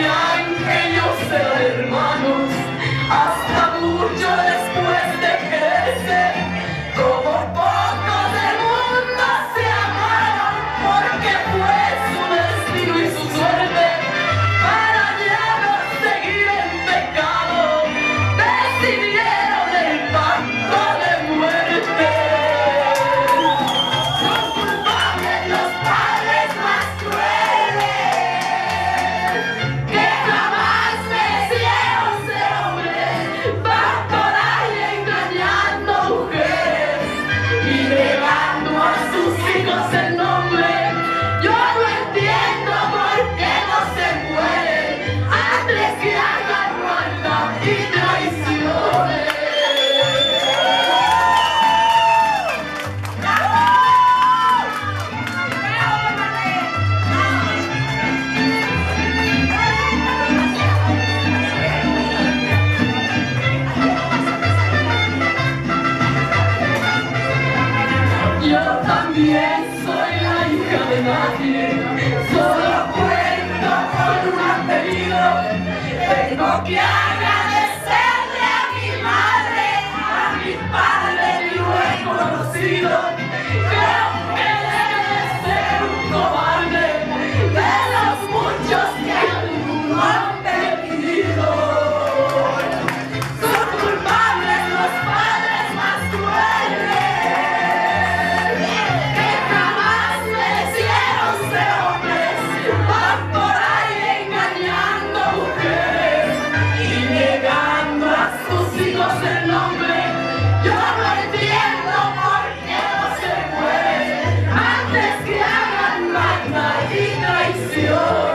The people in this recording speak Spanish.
Yeah. peligro de. Senhor.